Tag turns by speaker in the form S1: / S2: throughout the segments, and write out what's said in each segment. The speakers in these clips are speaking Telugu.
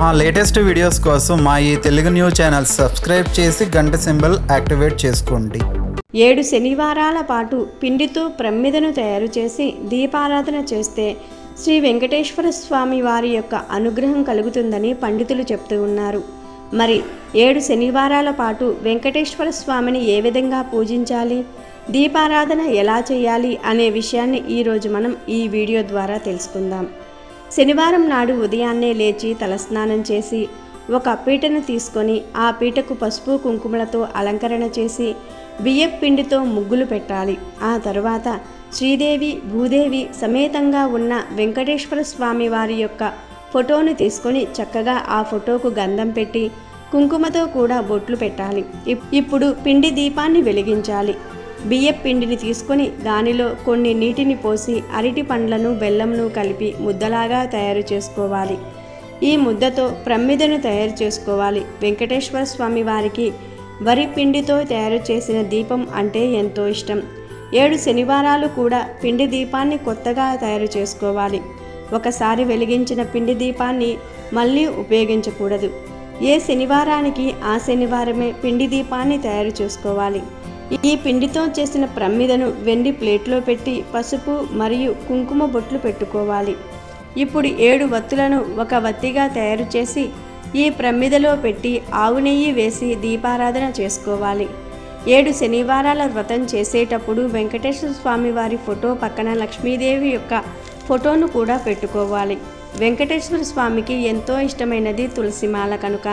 S1: మా లేటెస్ట్ వీడియోస్ కోసం మా ఈ తెలుగు న్యూస్ ఛానల్ సబ్స్క్రైబ్ చేసి గంట సింబల్ యాక్టివేట్ చేసుకోండి.
S2: ఏడు శనివారాల పాటు పిండితో ప్రమ్మిదను తయారు చేసి దీపారాధన చేస్తే శ్రీ వెంకటేశ్వర స్వామి వారి యొక్క అనుగ్రహం కలుగుతుందని పండితులు చెప్తూ ఉన్నారు. మరి ఏడు శనివారాల పాటు వెంకటేశ్వర స్వామిని ఏ విధంగా పూజించాలి? దీపారాధన ఎలా చేయాలి? అనే విషయాన్ని ఈరోజు మనం ఈ వీడియో ద్వారా తెలుసుకుందాం. శనివారం నాడు ఉదయాన్నే లేచి తలస్నానం చేసి ఒక పీటను తీసుకొని ఆ పీటకు పసుపు కుంకుమలతో అలంకరణ చేసి బియ్యం పిండితో ముగ్గులు పెట్టాలి. ఆ తరువాత శ్రీదేవి భూదేవి సమేతంగా ఉన్న వెంకటేశ్వర స్వామి వారి యొక్క ఫోటోను తీసుకొని చక్కగా ఆ ఫోటోకు గంధం పెట్టి కుంకుమతో కూడా బొట్లు పెట్టాలి. ఇప్- ఇప్పుడు పిండి దీపాన్ని వెలిగించాలి. బియ్య పిండిని తీసుకొని దానిలో కొన్ని నీటిని పోసి అరటి పండ్లను బెల్లంను కలిపి ముద్దలాగా తయారు చేసుకోవాలి. ఈ ముద్దతో ప్రమ్మిదను తయారు చేసుకోవాలి. వెంకటేశ్వర స్వామి వారికి వరి పిండితో తయారు చేసిన దీపం అంటే ఎంతో ఇష్టం. ఏడు శనివారాలు కూడా పిండి దీపాన్ని కొత్తగా తయారు చేసుకోవాలి. ఒకసారి వెలిగించిన పిండి దీపాన్ని మళ్ళీ ఉపయోగించకూడదు. ఏ శనివారానికి ఆ శనివారమే పిండి దీపాన్ని తయారు చేసుకోవాలి. ఈ పిండితో చేసిన ప్రమ్మిదను వెండి ప్లేట్లో పెట్టి పసుపు మరియు కుంకుమ బొట్లు పెట్టుకోవాలి. ఇప్పుడు ఏడు వత్తులను ఒక వత్తిగా తయారు చేసి ఈ ప్రమ్మిదలో పెట్టి ఆవు నెయ్యి వేసి దీపారాధన చేసుకోవాలి. ఏడు శనివారాల వ్రతం చేసేటప్పుడు వెంకటేశ్వర స్వామి వారి ఫోటో పక్కన లక్ష్మీదేవి యొక్క ఫోటోను కూడా పెట్టుకోవాలి. వెంకటేశ్వర స్వామికి ఎంతో ఇష్టమైనది తులసిమాల కనుక.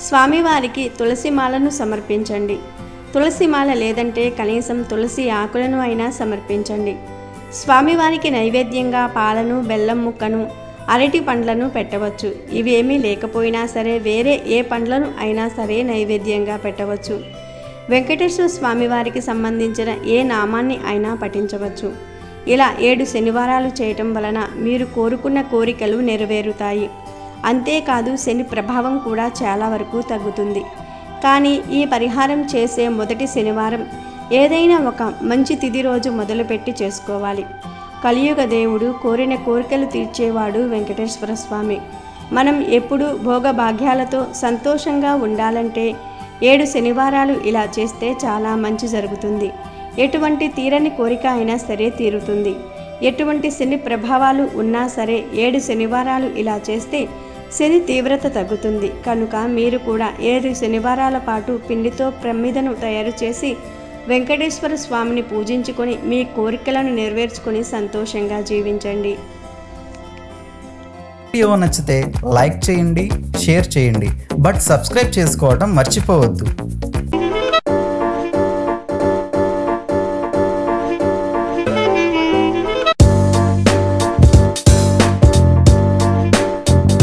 S2: స్వామివారికి తులసిమాలను సమర్పించండి. తులసిమాల లేదంటే కనీసం తులసి ఆకులను అయినా సమర్పించండి. స్వామివారికి నైవేద్యంగా పాలను బెల్లం ముక్కను అరటి పండ్లను పెట్టవచ్చు. ఇవేమీ లేకపోయినా సరే వేరే ఏ పండ్లను అయినా సరే నైవేద్యంగా పెట్టవచ్చు. వెంకటేశ్వర స్వామివారికి సంబంధించిన ఏ నామాన్ని అయినా పఠించవచ్చు. ఇలా ఏడు శనివారాలు చేయటం వలన మీరు కోరుకున్న కోరికలు నెరవేరుతాయి. అంతేకాదు శని ప్రభావం కూడా చాలా వరకు తగ్గుతుంది. కానీ ఈ పరిహారం చేసే మొదటి శనివారం ఏదైనా ఒక మంచి తిథి రోజు మొదలుపెట్టి చేసుకోవాలి. కలియుగ దేవుడు కోరిన కోరికలు తీర్చేవాడు వెంకటేశ్వర స్వామి. మనం ఎప్పుడూ భోగభాగ్యాలతో సంతోషంగా ఉండాలంటే ఏడు శనివారాలు ఇలా చేస్తే చాలా మంచి జరుగుతుంది. ఎటువంటి తీరని కోరిక అయినా సరే తీరుతుంది. ఎటువంటి శని ప్రభావాలు ఉన్నా సరే ఏడు శనివారాలు ఇలా చేస్తే శని తీవ్రత తగ్గుతుంది. కనుక మీరు కూడా ఏడు శనివారాల పాటు పిండితో ప్రమిదను తయారు చేసి వెంకటేశ్వర స్వామిని పూజించుకొని మీ కోరికలను నెరవేర్చుకొని సంతోషంగా జీవించండి.
S1: వీడియో నచ్చితే లైక్ చేయండి షేర్ చేయండి. బట్ సబ్స్క్రైబ్ చేసుకోవడం మర్చిపోవద్దు.